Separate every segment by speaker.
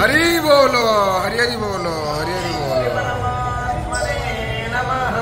Speaker 1: हरी बोलो हरी हरी बोलो हरी हरी बोलो
Speaker 2: परमात्मने नमः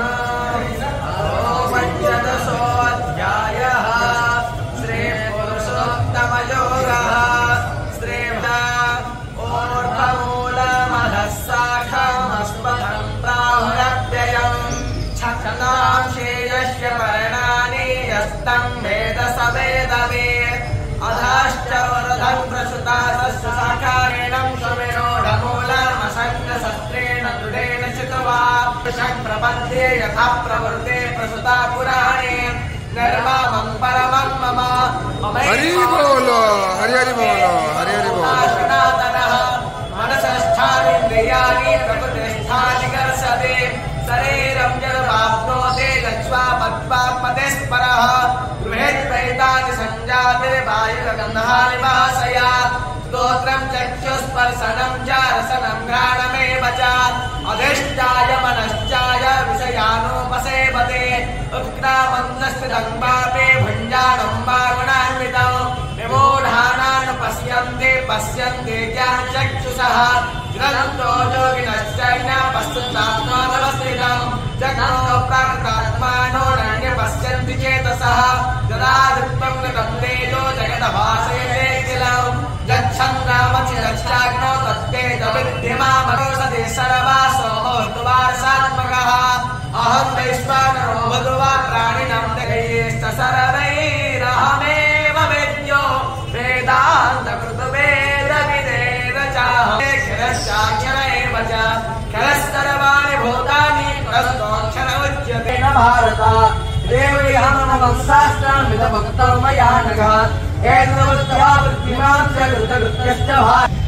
Speaker 2: अधाश्च वरदं प्रसुता तस्य शाखारेणं सुविरोढमूलमसङ्गशस्त्रेण दृढेन चित्वा प्रपद्ये यथा प्रवृत्ते प्रसुता पुराणे निर्ममं परमं मम
Speaker 1: हरि बोलो हरि हरि बोलो हरि हरि बोलो।
Speaker 2: सनातनः मनसस्थानीन्द्रियाणि प्रकृतिस्थानि कर्षति। शरीरं यद्वाप्नोति गत्वा पद्मात्मते स्परः सञ्जातिर्वायुर्गन्धानि वासया स्तोत्रं चक्षुस्पर्शनं च अधिष्ठाय मनश्चाय विषयानुपसेवते पश्यन्ते पश्यन्ति ज्ञानचक्षुषः ग्रन्थो तत्तेजविद्यमामरोषधे सर्वासो भवतुवारसात्मकः अहं वैश्वानरो भगवा प्राणिनं दयेश्च सर्वैरहमेव वेद्यो क्षरश्चाक्षर एव च क्षरस्सर्वाणि भूतानि परस्तोऽक्षर उच्यते भारत देवैहमनमं शास्त्रमिदभक्तो मया नघ कृतकृत्यश्च भारत।